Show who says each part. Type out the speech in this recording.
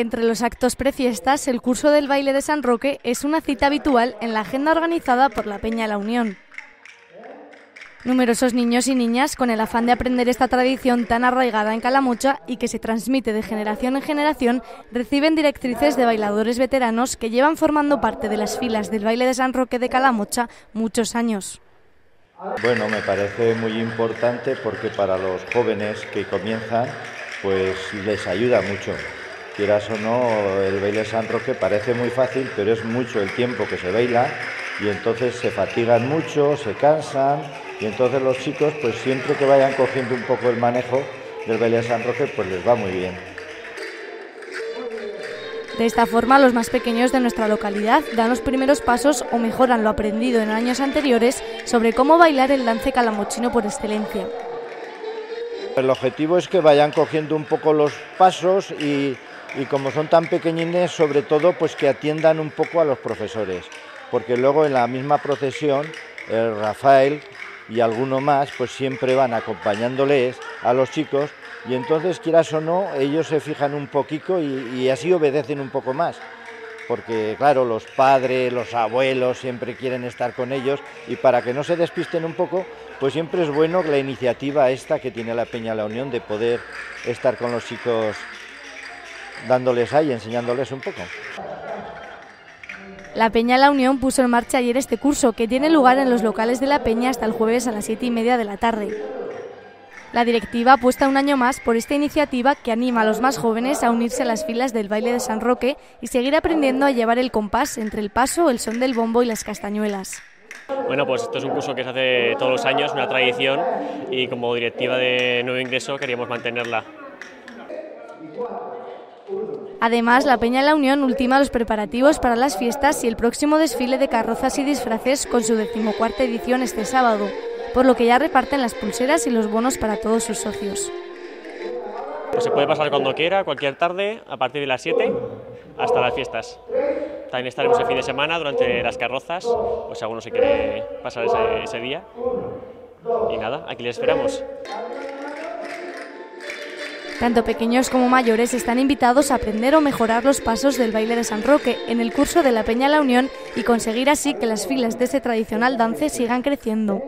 Speaker 1: Entre los actos prefiestas, el curso del baile de San Roque es una cita habitual en la agenda organizada por la Peña La Unión. Numerosos niños y niñas, con el afán de aprender esta tradición tan arraigada en Calamocha y que se transmite de generación en generación, reciben directrices de bailadores veteranos que llevan formando parte de las filas del baile de San Roque de Calamocha muchos años.
Speaker 2: Bueno, me parece muy importante porque para los jóvenes que comienzan, pues les ayuda mucho. Quieras o no, el baile San Roque parece muy fácil, pero es mucho el tiempo que se baila y entonces se fatigan mucho, se cansan y entonces los chicos, pues siempre que vayan cogiendo un poco el manejo del baile San Roque, pues les va muy bien.
Speaker 1: De esta forma, los más pequeños de nuestra localidad dan los primeros pasos o mejoran lo aprendido en años anteriores sobre cómo bailar el lance calamochino por excelencia.
Speaker 2: El objetivo es que vayan cogiendo un poco los pasos y, y como son tan pequeñines, sobre todo, pues que atiendan un poco a los profesores, porque luego en la misma procesión, el Rafael, y alguno más, pues siempre van acompañándoles a los chicos. Y entonces, quieras o no, ellos se fijan un poquito y, así obedecen un poco más. Porque claro, los padres, los abuelos siempre quieren estar con ellos. Y para que no se despisten un poco, pues siempre es bueno la iniciativa esta que tiene la Peña La Unión de poder estar con los chicos dándoles ahí, enseñándoles un poco.
Speaker 1: La Peña La Unión puso en marcha ayer este curso, que tiene lugar en los locales de la Peña hasta el jueves a las siete y media de la tarde. La directiva apuesta un año más por esta iniciativa que anima a los más jóvenes a unirse a las filas del baile de San Roque y seguir aprendiendo a llevar el compás entre el paso, el son del bombo y las castañuelas.
Speaker 3: Bueno, pues esto es un curso que se hace todos los años, una tradición, y como directiva de Nuevo Ingreso queríamos mantenerla.
Speaker 1: Además, la Peña de la Unión ultima los preparativos para las fiestas y el próximo desfile de carrozas y disfraces con su decimocuarta edición este sábado, por lo que ya reparten las pulseras y los bonos para todos sus socios.
Speaker 3: Pues se puede pasar cuando quiera, cualquier tarde, a partir de las 7 hasta las fiestas. También estaremos el fin de semana durante las carrozas, pues si alguno se quiere pasar ese día. Y nada, aquí les esperamos.
Speaker 1: Tanto pequeños como mayores están invitados a aprender o mejorar los pasos del baile de San Roque en el curso de la Peña La Unión y conseguir así que las filas de ese tradicional dance sigan creciendo.